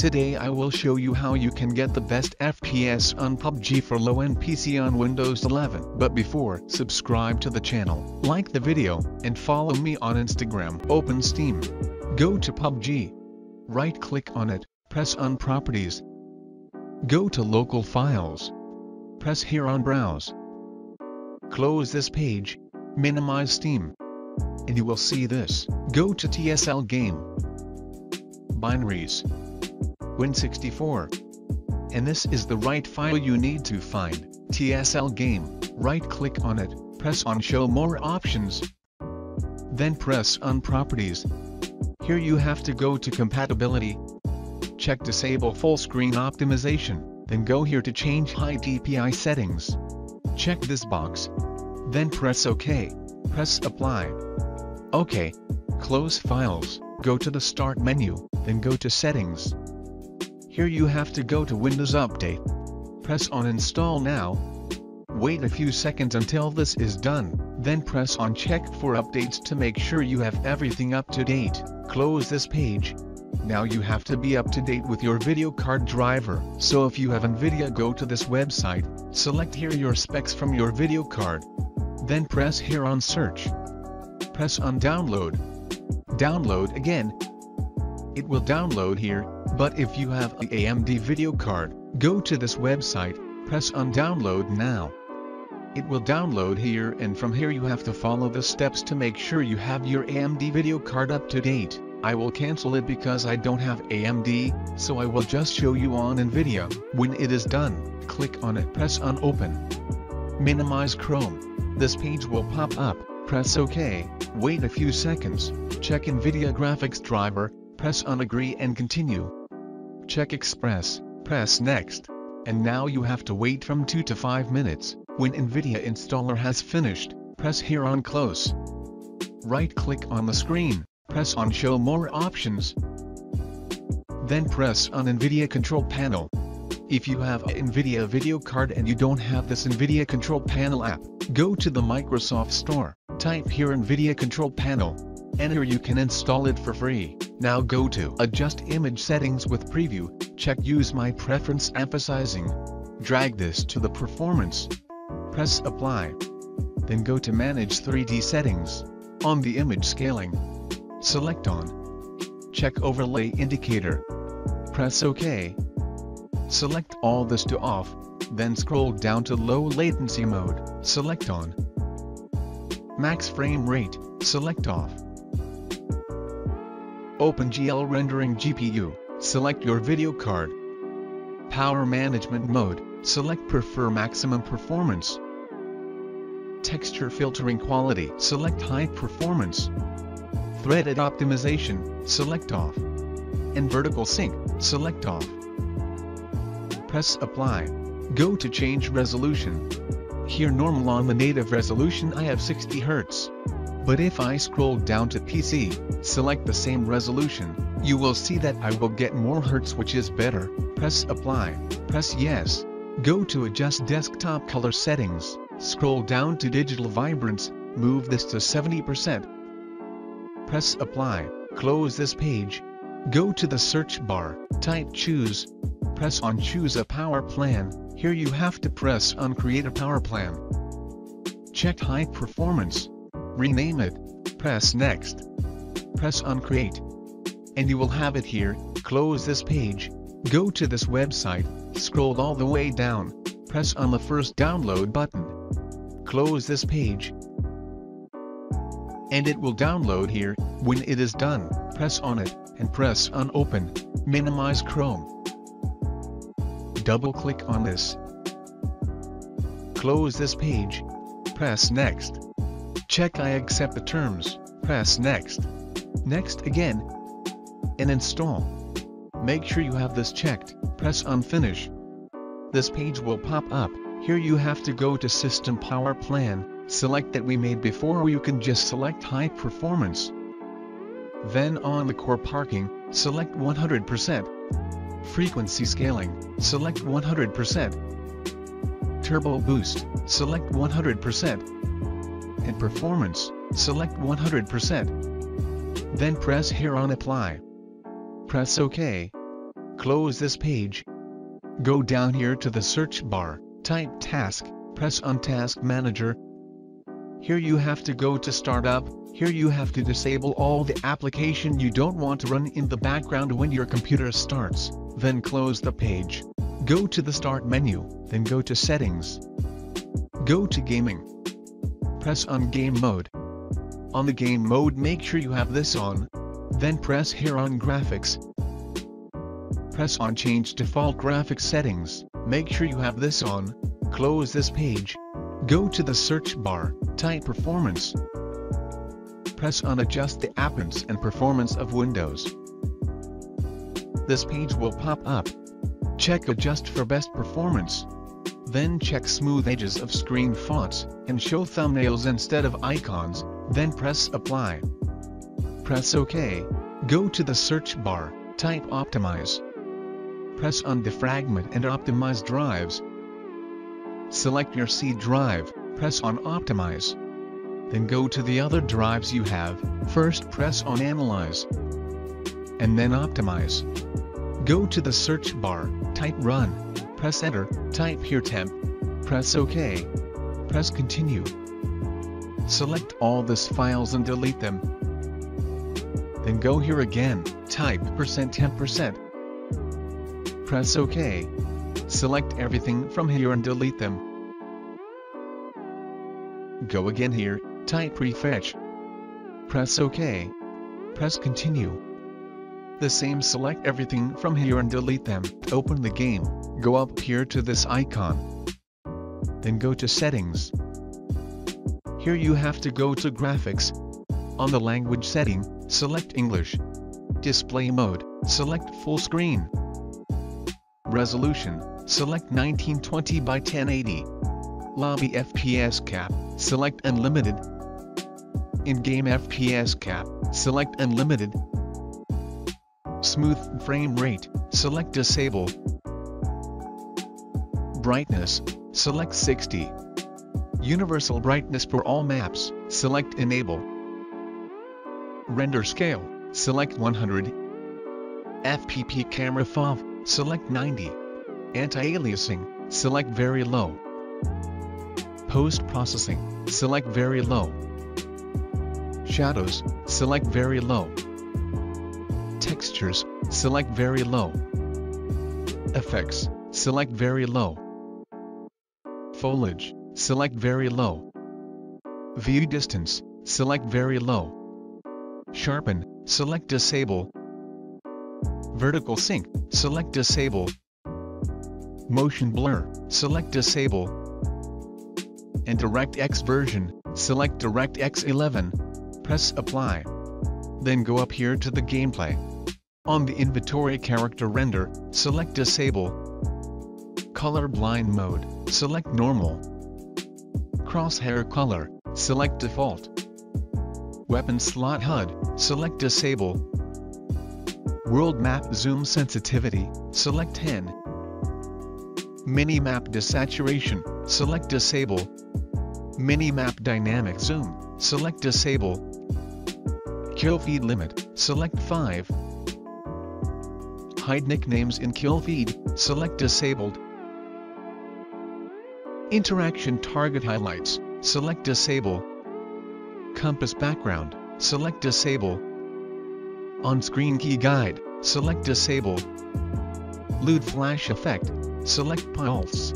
Today I will show you how you can get the best FPS on PUBG for low-end PC on Windows 11. But before, subscribe to the channel, like the video, and follow me on Instagram. Open Steam. Go to PUBG. Right-click on it, press on Properties. Go to Local Files. Press here on Browse. Close this page, minimize Steam. And you will see this. Go to TSL Game. Binaries. Win64. And this is the right file you need to find, TSL Game. Right-click on it, press on Show More Options. Then press on Properties. Here you have to go to Compatibility. Check Disable Full Screen Optimization, then go here to change High DPI settings. Check this box. Then press OK. Press Apply. OK. Close Files, go to the Start menu, then go to Settings. Here you have to go to Windows Update. Press on Install now. Wait a few seconds until this is done, then press on Check for updates to make sure you have everything up to date. Close this page. Now you have to be up to date with your video card driver. So if you have NVIDIA go to this website, select here your specs from your video card. Then press here on search. Press on download. Download again. It will download here, but if you have a AMD video card, go to this website, press on download now. It will download here and from here you have to follow the steps to make sure you have your AMD video card up to date. I will cancel it because I don't have AMD, so I will just show you on NVIDIA. When it is done, click on it press on open. Minimize Chrome. This page will pop up, press OK, wait a few seconds, check NVIDIA graphics driver, press on agree and continue. Check Express, press next. And now you have to wait from 2 to 5 minutes. When NVIDIA installer has finished, press here on close. Right click on the screen, press on show more options. Then press on NVIDIA control panel. If you have a NVIDIA video card and you don't have this NVIDIA control panel app, go to the Microsoft Store, type here NVIDIA control panel. Enter you can install it for free. Now go to Adjust Image Settings with Preview, check Use My Preference Emphasizing. Drag this to the Performance. Press Apply. Then go to Manage 3D Settings. On the Image Scaling. Select On. Check Overlay Indicator. Press OK. Select all this to off, then scroll down to Low Latency Mode, select on. Max Frame Rate, select off. OpenGL Rendering GPU, select your video card. Power Management Mode, select Prefer Maximum Performance. Texture Filtering Quality, select High Performance. Threaded Optimization, select off. And Vertical Sync, select off. Press Apply. Go to Change Resolution. Here normal on the native resolution I have 60 Hz. But if I scroll down to PC, select the same resolution, you will see that I will get more hertz which is better. Press Apply, press Yes. Go to Adjust Desktop Color Settings, scroll down to Digital Vibrance, move this to 70%. Press Apply, close this page. Go to the search bar, type Choose. Press on Choose a Power Plan, here you have to press on Create a Power Plan. Check High Performance rename it, press next. Press on create. And you will have it here, close this page, go to this website, scroll all the way down, press on the first download button. Close this page. And it will download here, when it is done, press on it, and press on open, minimize Chrome. Double click on this. Close this page. Press next. Check I accept the terms, press next. Next again. And install. Make sure you have this checked, press on finish. This page will pop up, here you have to go to system power plan, select that we made before or you can just select high performance. Then on the core parking, select 100%. Frequency scaling, select 100%. Turbo boost, select 100% and performance, select 100%. Then press here on apply. Press OK. Close this page. Go down here to the search bar, type task, press on task manager. Here you have to go to startup, here you have to disable all the application you don't want to run in the background when your computer starts, then close the page. Go to the start menu, then go to settings. Go to gaming. Press on game mode. On the game mode make sure you have this on. Then press here on graphics. Press on change default graphics settings, make sure you have this on. Close this page. Go to the search bar, type performance. Press on adjust the appearance and performance of Windows. This page will pop up. Check adjust for best performance. Then check smooth edges of screen fonts, and show thumbnails instead of icons, then press apply. Press OK. Go to the search bar, type optimize. Press on defragment and optimize drives. Select your C drive, press on optimize. Then go to the other drives you have, first press on analyze. And then optimize. Go to the search bar, type run, press enter, type here temp, press OK. Press continue. Select all these files and delete them. Then go here again, type percent %10%. Press OK. Select everything from here and delete them. Go again here, type prefetch. Press OK. Press continue. The same select everything from here and delete them. Open the game, go up here to this icon. Then go to settings. Here you have to go to graphics. On the language setting, select English. Display mode, select full screen. Resolution, select 1920 by 1080. Lobby FPS cap, select Unlimited. In-game FPS cap, select Unlimited. Smooth frame rate, select Disable. Brightness, select 60. Universal brightness for all maps, select Enable. Render scale, select 100. FPP camera FOV, select 90. Anti-aliasing, select very low. Post-processing, select very low. Shadows, select very low. Select very low. Effects, select very low. Foliage, select very low. View distance, select very low. Sharpen, select disable. Vertical sync, select disable. Motion blur, select disable. And DirectX version, select DirectX 11. Press apply. Then go up here to the gameplay. On the inventory character render, select disable. Color blind mode, select normal. Crosshair color, select default. Weapon slot HUD, select disable. World map zoom sensitivity, select 10. Minimap desaturation, select disable. Minimap dynamic zoom, select disable. Kill feed limit, select 5. Hide nicknames in kill feed, select disabled. Interaction target highlights, select disable. Compass background, select disable. On-screen key guide, select disable. Lewd flash effect, select pulse.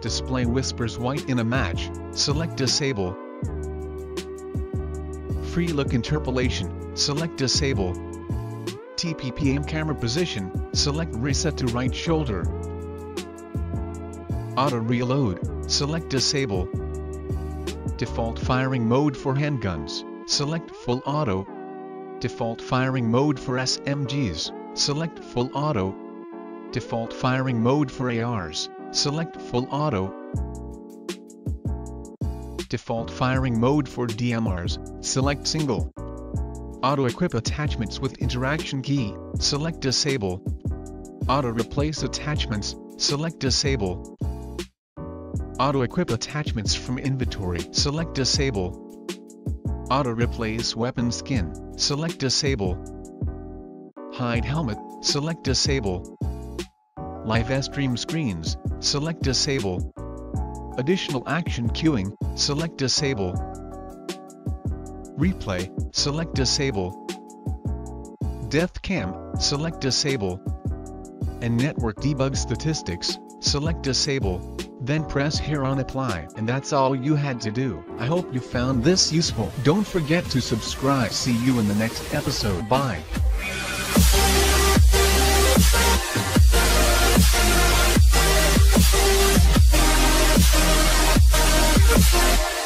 Display whispers white in a match, select disable. Free look interpolation, select disable. TPP aim camera position, select reset to right shoulder. Auto reload, select disable. Default firing mode for handguns, select full auto. Default firing mode for SMGs, select full auto. Default firing mode for ARs, select full auto. Default firing mode for DMRs, select single. Auto-equip attachments with interaction key, select disable. Auto-replace attachments, select disable. Auto-equip attachments from inventory, select disable. Auto-replace weapon skin, select disable. Hide helmet, select Disable. Live stream screens, select Disable. Additional action queuing, select Disable. Replay, select Disable. Death Cam, select Disable. And Network Debug Statistics, select Disable. Then press here on Apply and that's all you had to do. I hope you found this useful. Don't forget to subscribe. See you in the next episode. Bye. We'll be right back.